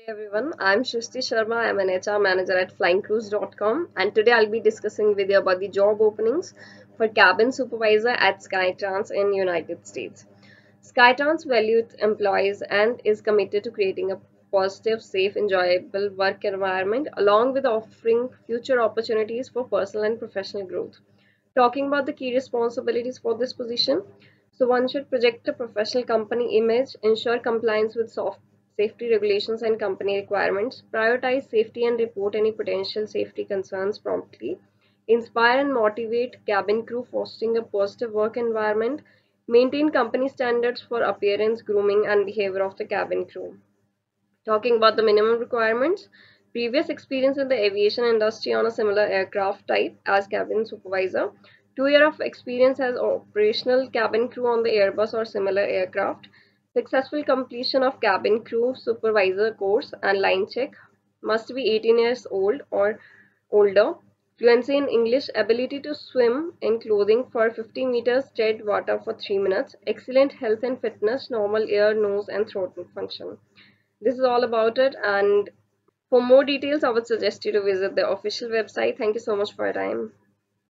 Hey everyone, I'm Shrishti Sharma. I'm an HR manager at flyingcrews.com and today I'll be discussing with you about the job openings for cabin supervisor at Skytrans in United States. Skytrans values employees and is committed to creating a positive, safe, enjoyable work environment along with offering future opportunities for personal and professional growth. Talking about the key responsibilities for this position, so one should project a professional company image, ensure compliance with soft safety regulations and company requirements, prioritize safety and report any potential safety concerns promptly, inspire and motivate cabin crew fostering a positive work environment, maintain company standards for appearance, grooming and behavior of the cabin crew. Talking about the minimum requirements, previous experience in the aviation industry on a similar aircraft type as cabin supervisor, two year of experience as operational cabin crew on the Airbus or similar aircraft, Successful completion of cabin crew supervisor course and line check must be 18 years old or older. Fluency in English, ability to swim in clothing for 50 meters tread water for 3 minutes, excellent health and fitness, normal ear, nose and throat function. This is all about it and for more details I would suggest you to visit the official website. Thank you so much for your time.